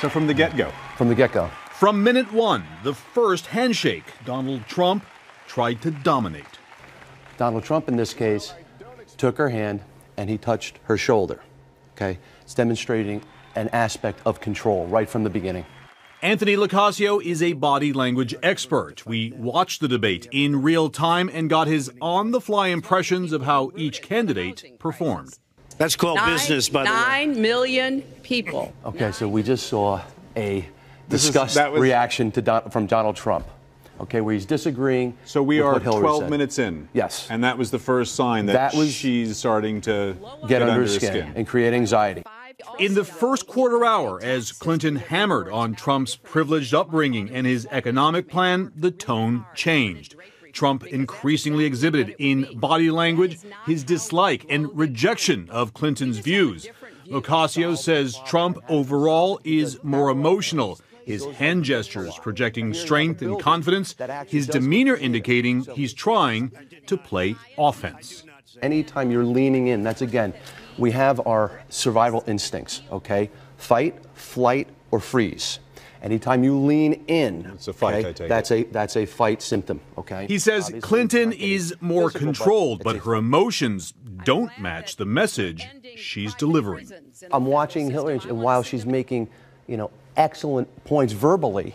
So from the get go. From the get go. From minute one, the first handshake, Donald Trump tried to dominate. Donald Trump, in this case, took her hand and he touched her shoulder. Okay? It's demonstrating an aspect of control right from the beginning. Anthony LoCascio is a body language expert. We watched the debate in real time and got his on the fly impressions of how each candidate performed. That's called nine, business, by the way. Nine million people. Okay, so we just saw a This disgust was- reaction to Don, from Donald Trump. Okay, where he's disagreeing. So we with are what 12 said. minutes in. Yes. And that was the first sign that, That was- she's starting to Get, under his his skin, and create anxiety. In the first quarter hour, as Clinton hammered on Trump's privileged upbringing and his economic plan, the tone changed. Trump increasingly exhibited in body language his dislike and rejection of Clinton's views. Ocasio says Trump overall is more emotional, his hand gestures projecting strength and confidence, his demeanor indicating he's trying to play offense. Anytime you're leaning in, that's again, we have our survival instincts, okay? Fight, flight, or freeze. Anytime you lean in, It's a fight, okay, I take that's a that's a fight symptom, okay? He says Obviously, Clinton it's not getting is more physical, controlled, it's but her emotions don't match the message she's delivering. I'm watching Hillary, and while she's making, you know, excellent points verbally,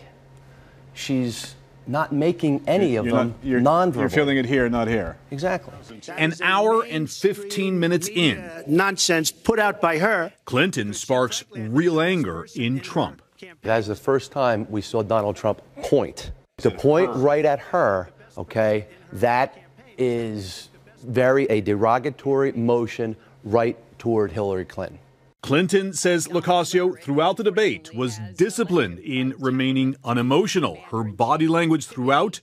she's not making any of You're them not- you're, nonverbal. You're feeling it here, not here. exactly. An hour and 15 minutes in, Nonsense put out by her. Clinton sparks real anger in Trump. That is the first time we saw Donald Trump point. To point uh-huh. right at her, okay, that is very a derogatory motion right toward Hillary Clinton. Clinton says LoCascio throughout the debate was disciplined in remaining unemotional, her body language throughout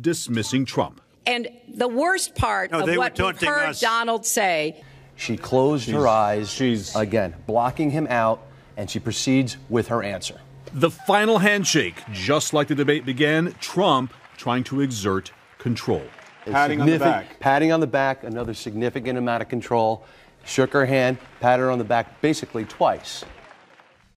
dismissing Trump. And the worst part No, of they what we've heard us. Donald say She closed her eyes, she's- again, blocking him out, and she proceeds with her answer. The final handshake, just like the debate began, Trump trying to exert control. Patting on the back. Patting on the back, another significant amount of control. Shook her hand, patted her on the back basically twice.